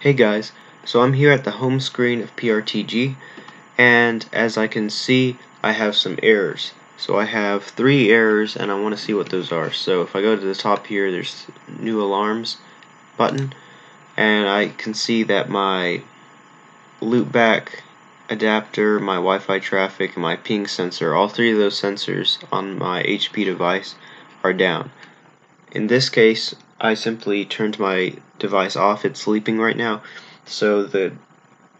Hey guys, so I'm here at the home screen of PRTG and as I can see I have some errors. So I have three errors and I want to see what those are. So if I go to the top here there's new alarms button and I can see that my loopback adapter, my Wi-Fi traffic, and my ping sensor, all three of those sensors on my HP device are down. In this case I simply turned my device off. It's sleeping right now, so the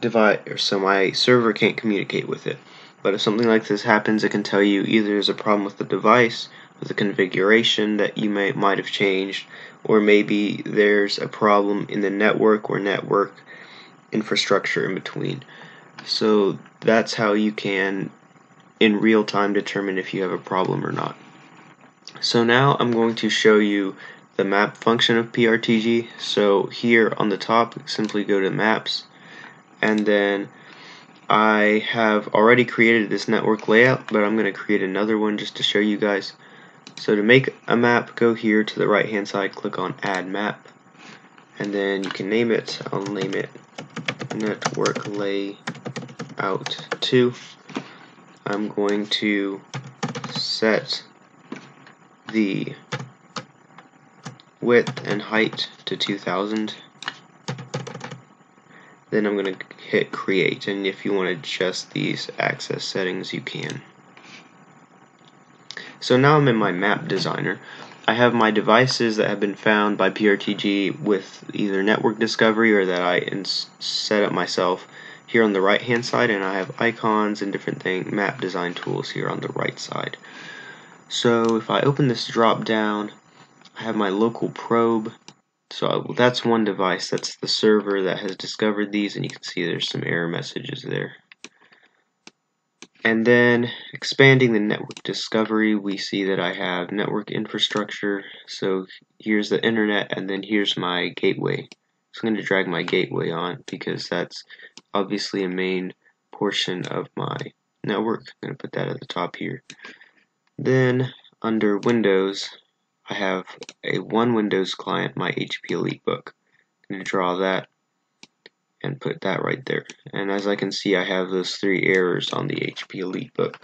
device, or so my server can't communicate with it. But if something like this happens, it can tell you either there's a problem with the device, with the configuration that you may might have changed, or maybe there's a problem in the network or network infrastructure in between. So that's how you can in real time determine if you have a problem or not. So now I'm going to show you the map function of PRTG. So here on the top, simply go to maps and then I have already created this network layout, but I'm going to create another one just to show you guys. So to make a map, go here to the right hand side, click on add map, and then you can name it. I'll name it network layout 2. I'm going to set the width and height to 2000 then I'm going to hit create and if you want to adjust these access settings you can. So now I'm in my map designer. I have my devices that have been found by PRTG with either network discovery or that I set up myself here on the right hand side and I have icons and different thing map design tools here on the right side. So if I open this drop down I have my local probe. So that's one device. That's the server that has discovered these, and you can see there's some error messages there. And then expanding the network discovery, we see that I have network infrastructure. So here's the internet, and then here's my gateway. So I'm going to drag my gateway on because that's obviously a main portion of my network. I'm going to put that at the top here. Then under Windows, I have a one Windows client, my HP EliteBook. I'm going to draw that and put that right there. And as I can see, I have those three errors on the HP EliteBook.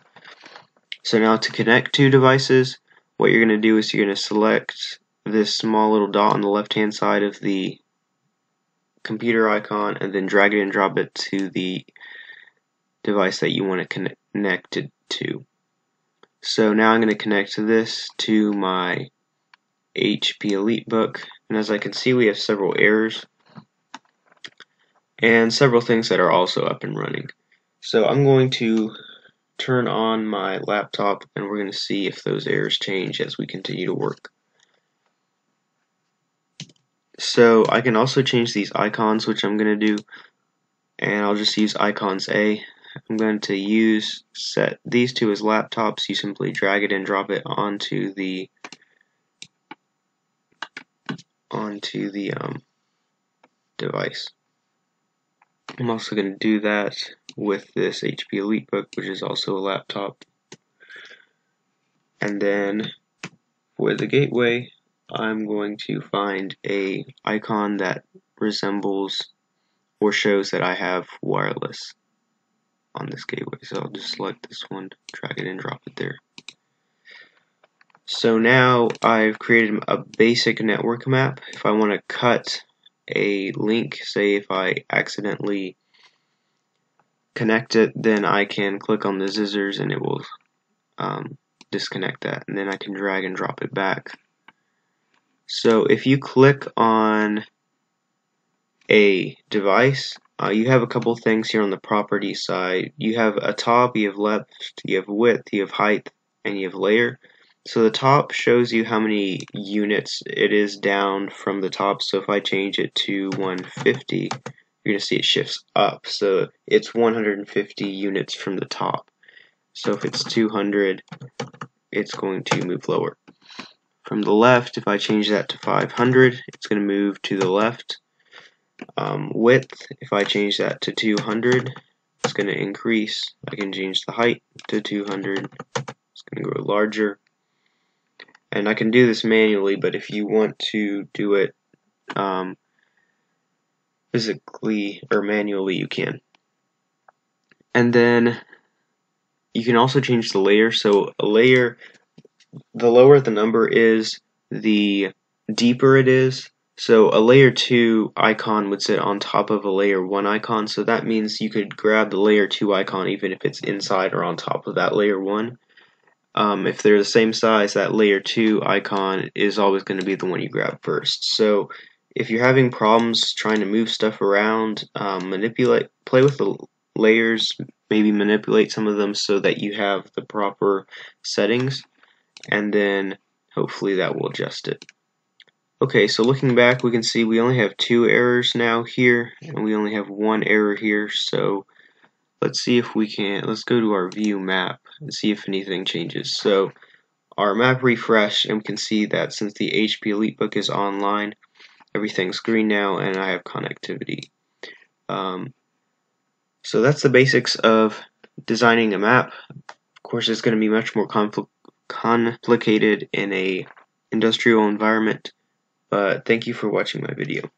So now to connect two devices, what you're going to do is you're going to select this small little dot on the left hand side of the computer icon and then drag it and drop it to the device that you want to connect it to. So now I'm going to connect this to my HP EliteBook and as I can see we have several errors and several things that are also up and running. So I'm going to turn on my laptop and we're going to see if those errors change as we continue to work. So I can also change these icons which I'm going to do and I'll just use icons A. I'm going to use set these two as laptops. You simply drag it and drop it onto the onto the um, device. I'm also going to do that with this HP EliteBook, which is also a laptop. And then for the gateway, I'm going to find a icon that resembles or shows that I have wireless on this gateway. So I'll just select this one, drag it and drop it there. So now I've created a basic network map. If I want to cut a link, say if I accidentally connect it, then I can click on the scissors and it will um, disconnect that. And then I can drag and drop it back. So if you click on a device, uh, you have a couple things here on the property side. You have a top, you have left, you have width, you have height, and you have layer. So the top shows you how many units it is down from the top. So if I change it to 150, you're going to see it shifts up. So it's 150 units from the top. So if it's 200, it's going to move lower. From the left, if I change that to 500, it's going to move to the left. Um, width, if I change that to 200, it's going to increase. I can change the height to 200. It's going to grow larger and I can do this manually but if you want to do it um, physically or manually you can. And then you can also change the layer. So a layer, the lower the number is, the deeper it is. So a layer 2 icon would sit on top of a layer 1 icon, so that means you could grab the layer 2 icon even if it's inside or on top of that layer 1. Um, if they're the same size, that layer 2 icon is always going to be the one you grab first. So if you're having problems trying to move stuff around, um, manipulate, play with the layers, maybe manipulate some of them so that you have the proper settings, and then hopefully that will adjust it. Okay, so looking back, we can see we only have two errors now here, and we only have one error here, so let's see if we can, let's go to our view map and see if anything changes. So our map refreshed, and we can see that since the HP EliteBook is online, everything's green now, and I have connectivity. Um, so that's the basics of designing a map. Of course, it's going to be much more compl complicated in a industrial environment but thank you for watching my video.